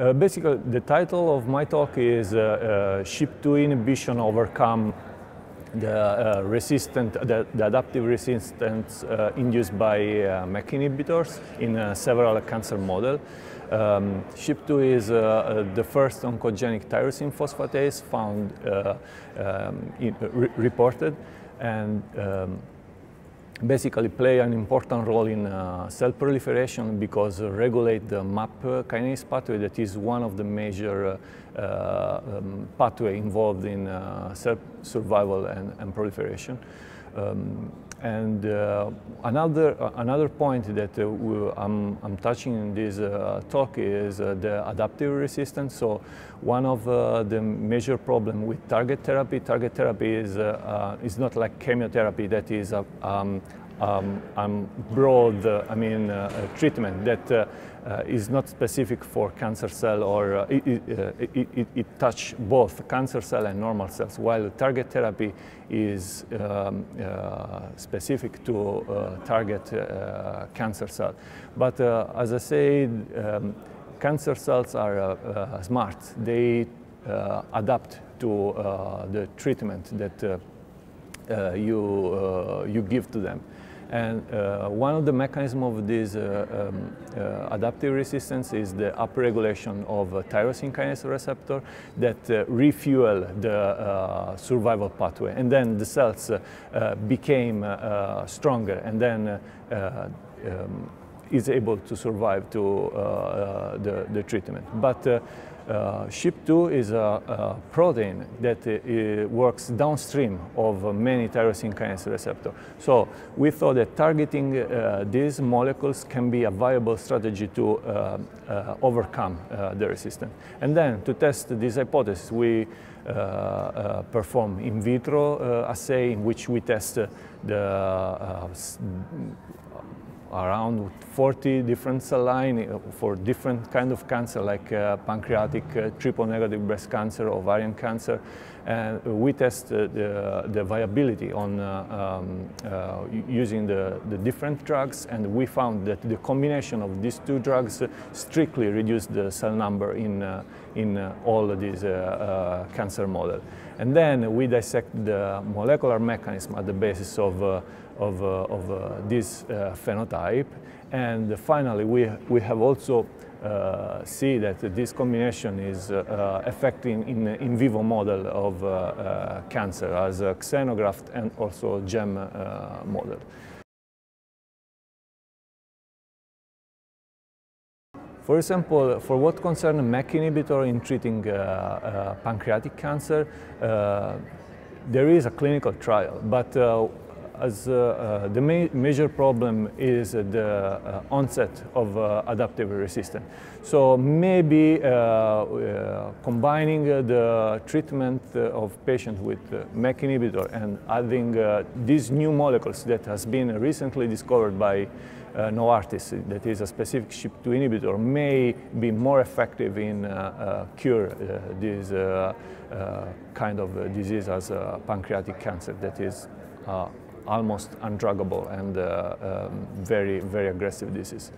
Uh, basically, the title of my talk is uh, uh, SHP2 inhibition overcome the uh, resistant, the, the, adaptive resistance uh, induced by uh, MEK inhibitors in several cancer models. Um, SHP2 is the first oncogenic tyrosine phosphatase found um, in, re reported, and um, basically play an important role in uh, cell proliferation because uh, regulate the MAP kinase pathway that is one of the major uh, um, pathway involved in uh, cell survival and, and proliferation. Um, and uh, another, uh, another point that uh, I'm, I'm, touching in this uh, talk is uh, the adaptive resistance. So one of the major problem with target therapy, target therapy is, is not like chemotherapy that is um, um, broad, uh, I mean, uh, treatment that uh, uh, is not specific for cancer cell or uh, it, it, it, it touch both cancer cell and normal cells, while target therapy is um, uh, specific to target cancer cell. But as I said, um, cancer cells are smart. They adapt to the treatment that you, you give to them. And uh, one of the mechanisms of this uh, um, uh, adaptive resistance is the upregulation of tyrosine kinase receptor that uh, refuel the uh, survival pathway. And then the cells uh, became stronger and then um, is able to survive to the, the treatment. But uh, SHP2 is a, a protein that uh, works downstream of many tyrosine kinase receptor. So we thought that targeting uh, these molecules can be a viable strategy to uh, uh, overcome uh, the resistance. And then to test this hypothesis, we perform in vitro assay in which we test the around 40 different cell lines uh, for different kind of cancer like uh, pancreatic, uh, triple negative breast cancer, ovarian cancer. And we test uh, the, the, viability on uh, um, uh, using the, the, different drugs and we found that the combination of these two drugs strictly reduced the cell number in, in all of these cancer models. And then we dissect the molecular mechanism at the basis of of, uh, of uh, this uh, phenotype. And finally, we, we have also uh, see that this combination is uh, affecting in in vivo model of uh, cancer as a xenograft and also GEM model. For example, for what concerns MEK inhibitor in treating pancreatic cancer, there is a clinical trial, but as uh, uh, the ma major problem is the uh, onset of adaptive resistance. So maybe combining the treatment of patients with MEK inhibitor and adding these new molecules that has been recently discovered by uh, Novartis, that is a specific SHP2 inhibitor, may be more effective in uh, uh, cure this kind of disease as pancreatic cancer that is almost undruggable and uh, um, very, very aggressive disease.